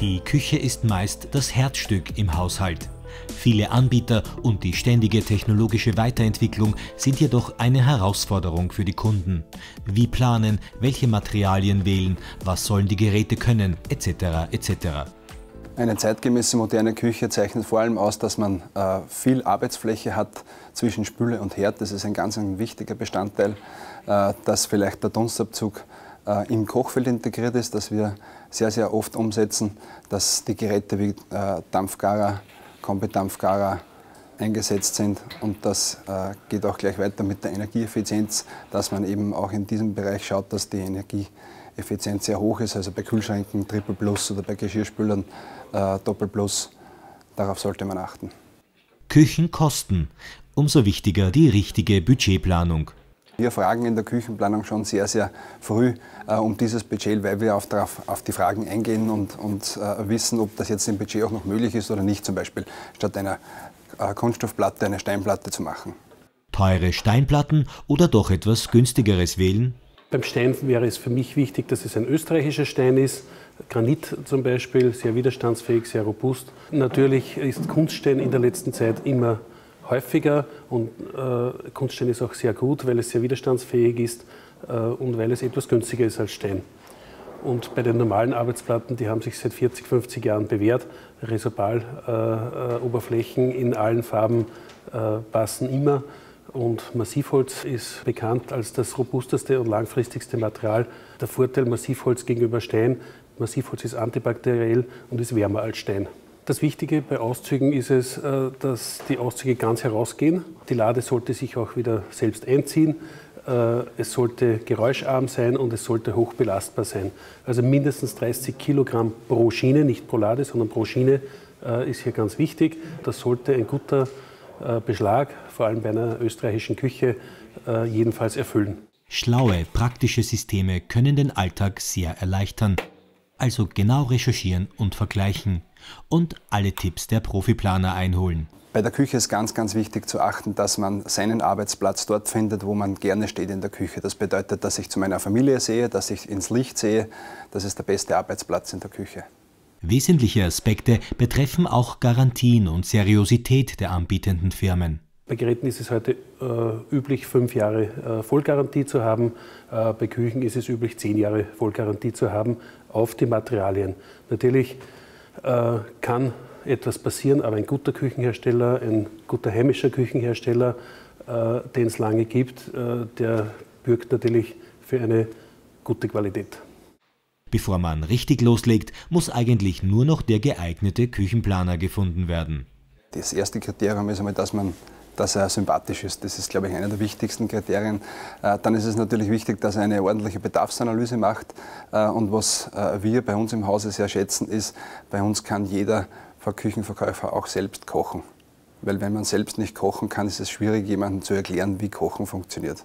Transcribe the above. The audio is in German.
Die Küche ist meist das Herzstück im Haushalt. Viele Anbieter und die ständige technologische Weiterentwicklung sind jedoch eine Herausforderung für die Kunden. Wie planen, welche Materialien wählen, was sollen die Geräte können, etc. etc. Eine zeitgemäße moderne Küche zeichnet vor allem aus, dass man äh, viel Arbeitsfläche hat zwischen Spüle und Herd. Das ist ein ganz ein wichtiger Bestandteil, äh, dass vielleicht der Dunstabzug äh, im Kochfeld integriert ist, dass wir sehr, sehr oft umsetzen, dass die Geräte wie äh, Dampfgarer, Kombidampfgarer eingesetzt sind. Und das äh, geht auch gleich weiter mit der Energieeffizienz, dass man eben auch in diesem Bereich schaut, dass die Energieeffizienz sehr hoch ist, also bei Kühlschränken Triple Plus oder bei Geschirrspülern äh, Doppel Plus. Darauf sollte man achten. Küchenkosten. Umso wichtiger die richtige Budgetplanung. Wir fragen in der Küchenplanung schon sehr, sehr früh äh, um dieses Budget, weil wir auf, darauf, auf die Fragen eingehen und, und äh, wissen, ob das jetzt im Budget auch noch möglich ist oder nicht. Zum Beispiel statt einer äh, Kunststoffplatte eine Steinplatte zu machen. Teure Steinplatten oder doch etwas günstigeres wählen? Beim Stein wäre es für mich wichtig, dass es ein österreichischer Stein ist. Granit zum Beispiel, sehr widerstandsfähig, sehr robust. Natürlich ist Kunststein in der letzten Zeit immer häufiger und äh, Kunststein ist auch sehr gut, weil es sehr widerstandsfähig ist äh, und weil es etwas günstiger ist als Stein. Und bei den normalen Arbeitsplatten, die haben sich seit 40, 50 Jahren bewährt. Resobal-Oberflächen äh, in allen Farben äh, passen immer. Und Massivholz ist bekannt als das robusteste und langfristigste Material. Der Vorteil Massivholz gegenüber Stein, Massivholz ist antibakteriell und ist wärmer als Stein. Das Wichtige bei Auszügen ist es, äh, dass die Auszüge ganz herausgehen. Die Lade sollte sich auch wieder selbst einziehen. Äh, es sollte geräuscharm sein und es sollte hoch belastbar sein. Also mindestens 30 Kilogramm pro Schiene, nicht pro Lade, sondern pro Schiene äh, ist hier ganz wichtig. Das sollte ein guter Beschlag, vor allem bei einer österreichischen Küche, jedenfalls erfüllen. Schlaue, praktische Systeme können den Alltag sehr erleichtern. Also genau recherchieren und vergleichen und alle Tipps der Profiplaner einholen. Bei der Küche ist ganz, ganz wichtig zu achten, dass man seinen Arbeitsplatz dort findet, wo man gerne steht in der Küche. Das bedeutet, dass ich zu meiner Familie sehe, dass ich ins Licht sehe. Das ist der beste Arbeitsplatz in der Küche. Wesentliche Aspekte betreffen auch Garantien und Seriosität der anbietenden Firmen. Bei Geräten ist es heute äh, üblich, fünf Jahre äh, Vollgarantie zu haben. Äh, bei Küchen ist es üblich, zehn Jahre Vollgarantie zu haben auf die Materialien. Natürlich äh, kann etwas passieren, aber ein guter Küchenhersteller, ein guter heimischer Küchenhersteller, äh, den es lange gibt, äh, der bürgt natürlich für eine gute Qualität. Bevor man richtig loslegt, muss eigentlich nur noch der geeignete Küchenplaner gefunden werden. Das erste Kriterium ist einmal, dass man dass er sympathisch ist. Das ist, glaube ich, einer der wichtigsten Kriterien. Äh, dann ist es natürlich wichtig, dass er eine ordentliche Bedarfsanalyse macht. Äh, und was äh, wir bei uns im Hause sehr schätzen, ist, bei uns kann jeder Küchenverkäufer auch selbst kochen. Weil wenn man selbst nicht kochen kann, ist es schwierig, jemandem zu erklären, wie Kochen funktioniert.